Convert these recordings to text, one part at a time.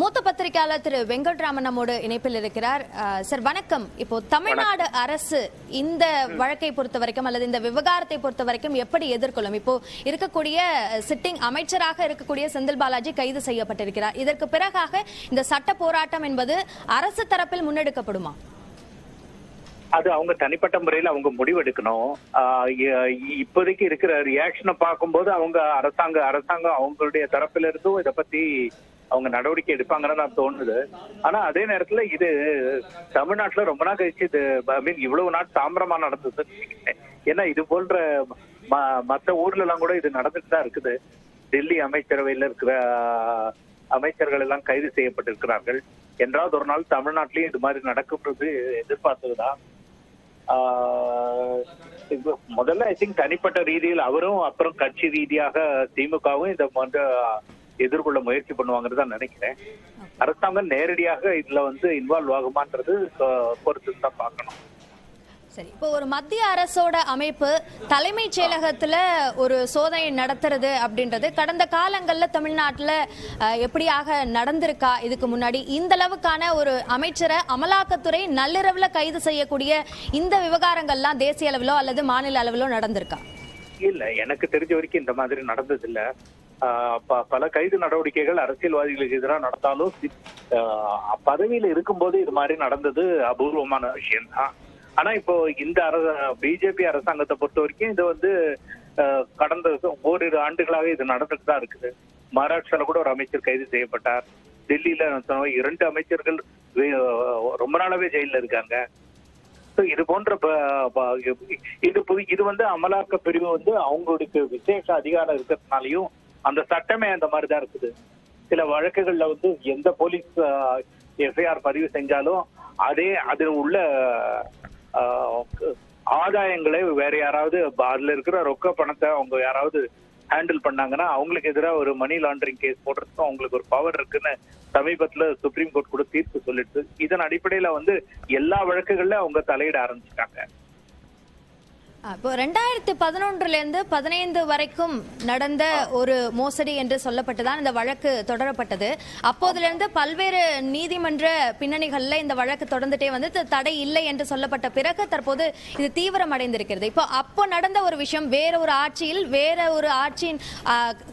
மூத்த பத்திரிகையாளர் திரு வெங்கட்ராமன் நம்மோடு இணைப்பில் இருக்கிறார். சார் வணக்கம். இப்போ தமிழ்நாடு அரசு இந்த வழக்கை பொறுத்த வரைக்கும் அல்லது இந்த விவகாரத்தை பொறுத்த வரைக்கும் எப்படி எதிர்கொள்ளும்? இப்போ இருக்கக்கூடிய சிட்டிங் அமைச்சராக இருக்கக்கூடிய செந்தில் பாலாஜி கைது செய்யப்பட்டிருக்கிறார். இதற்கு பிறகாக இந்த சட்ட போராட்டம் என்பது அரசு தரப்பில் முன்னெடுக்கப்படுமா? அது அவங்க தனிப்பட்ட முறையில அவங்க முடிவெடுக்கணும். இப்போதைக்கு இருக்கிற ரியாக்ஷனை பார்க்கும்போது அவங்க அரசாங்க அரசாங்கம் அவங்களுடைய தரப்பில இருந்தும் இதை பத்தி அவங்க நடவடிக்கை எடுப்பாங்கன்னு நான் தோணுது. ஆனா அதே நேரத்துல இது தமிழ்நாட்டுல ரொம்ப நாள் கழிச்சு இது ஐ மீன் இவ்வளவு நாள் தாமிரமா நடந்ததுன்னு ஏன்னா இது போன்ற ம- மத்த ஊர்ல எல்லாம் கூட இது நடந்துட்டு தான் இருக்குது. டெல்லி அமைச்சரவையில இருக்கிற அமைச்சர்கள் எல்லாம் கைது செய்யப்பட்டிருக்கிறார்கள். என்றாவது ஒரு நாள் தமிழ்நாட்டிலயும் இது மாதிரி நடக்கும்ன்றது எதிர்பார்த்ததுதான் ஆஹ் முதல்ல ஐ திங்க் தனிப்பட்ட ரீதியில் அவரும் அப்புறம் கட்சி ரீதியாக திமுகவும் இந்த வந்து எதிர்கொள்ள முயற்சி பண்ணுவாங்கன்னு தான் நினைக்கிறேன். அரசாங்கம் நேரடியாக இதுல வந்து இன்வால்வ் ஆகுமான்றது பொறுத்து தான் பார்க்கணும். சரி இப்போ ஒரு மத்திய அரசோட அமைப்பு தலைமைச் செயலகத்துல ஒரு சோதனை நடத்துறது அப்படின்றது கடந்த காலங்கள்ல தமிழ்நாட்டுல எப்படியாக நடந்திருக்கா? இதுக்கு முன்னாடி இந்த அளவுக்கான ஒரு அமைச்சரை அமலாக்கத்துறை நள்ளிரவுல கைது செய்யக்கூடிய இந்த விவகாரங்கள்லாம் தேசிய அளவிலோ அல்லது மாநில அளவிலோ நடந்திருக்கா? இல்ல எனக்கு தெரிஞ்ச வரைக்கும் இந்த மாதிரி நடந்தது இல்ல பல கைது நடவடிக்கைகள் அரசியல்வாதிகளுக்கு எதிராக நடந்தாலும் பதவியில இருக்கும்போது இது மாதிரி நடந்தது அபூர்வமான விஷயம்தான். ஆனா இப்போ இந்த அரச பிஜேபி அரசாங்கத்தை பொறுத்த வரைக்கும் இது வந்து கடந்த ஓரிரு ஆண்டுகளாக இது நடந்துட்டு தான் இருக்குது. மகாராஷ்டிரால கூட ஒரு அமைச்சர் கைது செய்யப்பட்டார். டெல்லியில இரண்டு அமைச்சர்கள் ரொம்ப நாளாவே ஜெயில இருக்காங்க. இது போன்ற ப- ப- இது இது வந்து அமலாக்க பிரிவு வந்து அவங்களுக்கு விசேஷ அதிகாரம் இருக்கிறதுனாலையும் அந்த சட்டமே அந்த மாதிரி தான் இருக்குது. சில வழக்குகள்ல வந்து எந்த போலீஸ் எஃப்ஐஆர் பதிவு செஞ்சாலும் அதே அதில் உள்ள ஆதாயங்களை வேற யாராவது அதுல இருக்கிற ரொக்க பணத்தை அவங்க யாராவது ஹேண்டில் பண்ணாங்கன்னா அவங்களுக்கு எதிராக ஒரு மணி லாண்டரிங் கேஸ் போடுறதுக்கும் அவங்களுக்கு ஒரு பவர் இருக்குன்னு சமீபத்துல சுப்ரீம் கோர்ட் கூட தீர்ப்பு சொல்லிட்டு இதன் அடிப்படையில வந்து எல்லா வழக்குகள்ல அவங்க தலையிட ஆரம்பிச்சிட்டாங்க. இப்போ ரெண்டாயிரத்தி பதினொன்றுலேருந்து பதினைந்து வரைக்கும் நடந்த ஒரு மோசடி என்று சொல்லப்பட்டுதான் இந்த வழக்கு தொடரப்பட்டது. அப்போதிலிருந்து பல்வேறு நீதிமன்ற பின்னணிகளில் இந்த வழக்கு தொடர்ந்துட்டே வந்து தடை இல்லை என்று சொல்லப்பட்ட பிறகு தற்போது இது தீவிரம் அடைந்திருக்கிறது இப்போ அப்போ நடந்த ஒரு விஷயம் வேற ஒரு ஆட்சியில் வேற ஒரு ஆட்சியின்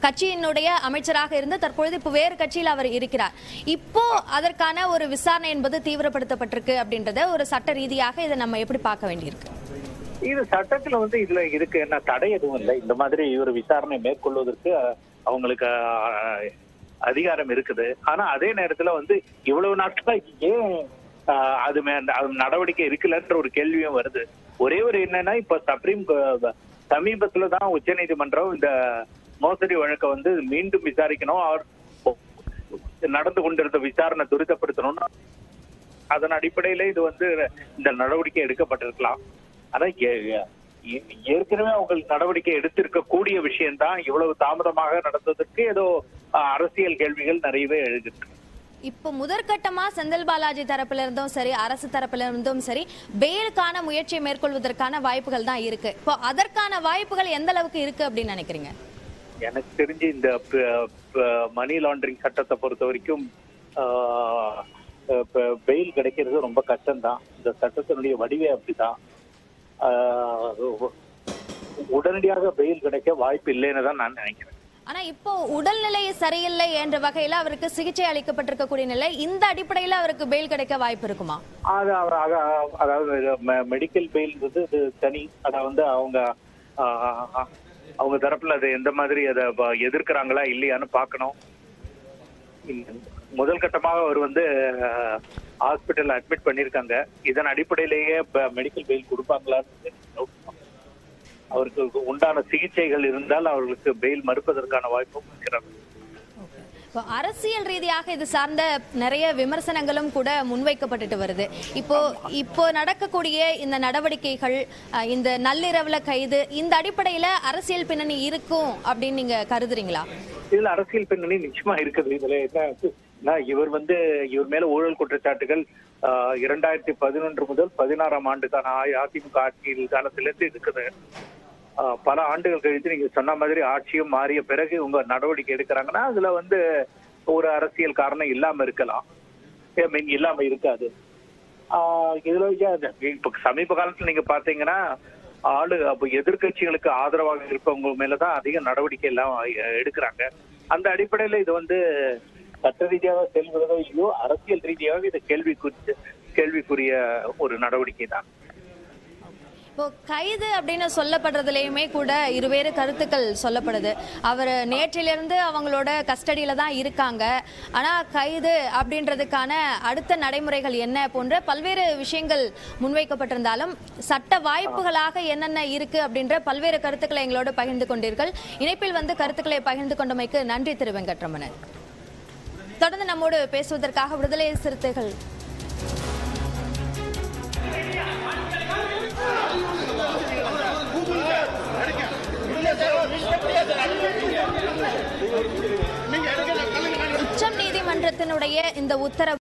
கட்சியினுடைய அமைச்சராக இருந்து தற்பொழுது இப்போ வேறு கட்சியில் அவர் இருக்கிறார். இப்போ அதற்கான ஒரு விசாரணை என்பது தீவிரப்படுத்தப்பட்டிருக்கு அப்படின்றத ஒரு சட்ட ரீதியாக இதை நம்ம எப்படி பார்க்க வேண்டியிருக்கு? இது சட்டத்துல வந்து இதுல இதுக்கு என்ன தடை எதுவும் இல்லை? இந்த மாதிரி ஒரு விசாரணை மேற்கொள்வதற்கு அவங்களுக்கு அதிகாரம் இருக்குது. ஆனா அதே நேரத்துல வந்து இவ்வளவு நாட்களா ஏன் அது மே- நடவடிக்கை இருக்குல்லன்ற ஒரு கேள்வியும் வருது. ஒரே ஒரு என்னன்னா இப்ப சப்ரீம் சமீபத்துல தான் உச்சநீதிமன்றம் இந்த மோசடி வழக்கை வந்து மீண்டும் விசாரிக்கணும். அவர் நடந்து கொண்டிருந்த விசாரணை துரிதப்படுத்தணும்னு அதன் அடிப்படையில இது வந்து இந்த நடவடிக்கை எடுக்கப்பட்டிருக்கலாம். ஆனா ஏற்கனவே அவங்களுக்கு நடவடிக்கை எடுத்திருக்க கூடிய விஷயம்தான் இவ்வளவு தாமதமாக நடந்ததற்கு ஏதோ அரசியல் கேள்விகள் நிறையவே எழுதிருக்கு இப்போ முதற்கட்டமா செந்தில் பாலாஜி தரப்புல இருந்தும் சரி அரசு தரப்புல இருந்தும் சரி பெயிலுக்கான முயற்சியை மேற்கொள்வதற்கான வாய்ப்புகள் தான் இருக்கு. இப்போ அதற்கான வாய்ப்புகள் எந்த அளவுக்கு இருக்கு அப்படின்னு நினைக்கிறீங்க? எனக்கு தெரிஞ்சு இந்த மணி லாண்டரிங் சட்டத்தை பொறுத்த வரைக்கும் பெயில் கிடைக்கிறது ரொம்ப கஷ்டம்தான். இந்த சட்டத்தினுடைய வடிவே அப்படிதான். உடனடியாக பெயில் கிடைக்க வாய்ப்பு இல்லைன்னு தான் நான் நினைக்கிறேன். ஆனா இப்போ உடல்நிலை சரியில்லை என்ற வகையில அவருக்கு சிகிச்சை அளிக்கப்பட்டிருக்கக்கூடிய நிலை இந்த அடிப்படையில அவருக்கு பெயில் கிடைக்க வாய்ப்பு இருக்குமா? அது அவ- அத- அதாவது மெடிக்கல் பெயில்ன்றது இது தனி. அதை வந்து அவங்க அவங்க தரப்புல அது எந்த மாதிரி அதை எதிர்க்கிறாங்களா இல்லையான்னு பார்க்கணும். முதல் கட்டமாக அவர் வந்து ஹாஸ்பிட்டல் அட்மிட் பண்ணியிருக்காங்க. இதன் அடிப்படையிலேயே மெடிக்கல் பெயில் கொடுப்பாங்களான்னு. அவருக்கு உண்டான சிகிச்சைகள் இருந்தால் அவர்களுக்கு பெயில் மறுப்பதற்கான வாய்ப்பும் இருக்கிறது. இப்போ அரசியல் ரீதியாக இது சார்ந்த நிறைய விமர்சனங்களும் கூட முன்வைக்கப்பட்டுட்டு வருது. இப்போ இப்போ நடக்கக்கூடிய இந்த நடவடிக்கைகள் இந்த நள்ளிரவுல கைது இந்த அடிப்படையில அரசியல் பின்னணி இருக்கும் அப்படின்னு நீங்க கருதுறீங்களா? இதுல அரசியல் பின்னணி நிச்சயமா இருக்குது. இதுல என்ன இவர் வந்து இவர் மேல ஊழல் குற்றச்சாட்டுகள் இரண்டாயிரத்தி பதினொன்று முதல் பதினாறாம் ஆண்டுக்கான அதிமுக ஆட்சியில் காலத்திலிருந்து இருக்குது. பல ஆண்டுகள் கழித்து நீங்க சொன்ன மாதிரி ஆட்சியும் மாறிய பிறகு உங்க நடவடிக்கை எடுக்கிறாங்கன்னா அதுல வந்து ஒரு அரசியல் காரணம் இல்லாம இருக்கலாம். மீன் இல்லாம இருக்காது. இதுல இப்ப சமீப காலத்துல நீங்க பாத்தீங்கன்னா ஆளு அப்ப எதிர்க்கட்சிகளுக்கு ஆதரவாக இருப்பவங்க மேலதான் அதிக நடவடிக்கை எல்லாம் எடுக்கிறாங்க. அந்த அடிப்படையில இது வந்து சட்ட ரீதியாக செல்கிறதோ இல்லையோ அரசியல் ரீதியாக இது கேள்விக்குரிய கேள்விக்குரிய ஒரு நடவடிக்கை தான். இப்போ கைது அப்படின்னு சொல்லப்படுறதுலயுமே கூட இருவேறு கருத்துக்கள் சொல்லப்படுது. அவர் நேற்றிலிருந்து அவங்களோட கஸ்டடியில தான் இருக்காங்க. ஆனா கைது அப்படின்றதுக்கான அடுத்த நடைமுறைகள் என்ன போன்ற பல்வேறு விஷயங்கள் முன்வைக்கப்பட்டிருந்தாலும் சட்ட வாய்ப்புகளாக என்னென்ன இருக்கு அப்படின்ற பல்வேறு கருத்துக்களை எங்களோட பகிர்ந்து கொண்டீர்கள். இணைப்பில் வந்து கருத்துக்களை பகிர்ந்து கொண்டமைக்கு நன்றி திரு வெங்கட்ரமணன். தொடர்ந்து நம்மோடு பேசுவதற்காக விடுதலை சிறுத்தைகள். உச்சம் நீதிமன்றத்தினுடைய இந்த உத்தரவு